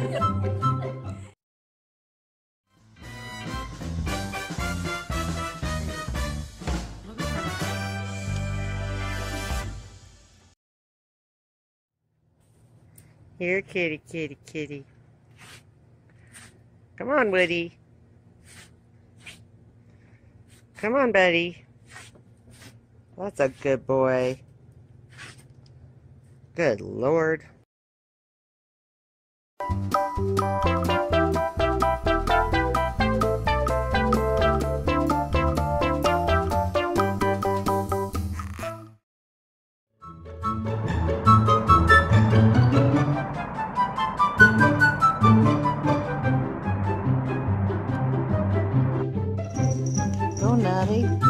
Here, kitty, kitty, kitty. Come on, Woody. Come on, buddy. That's a good boy. Good Lord. nutty.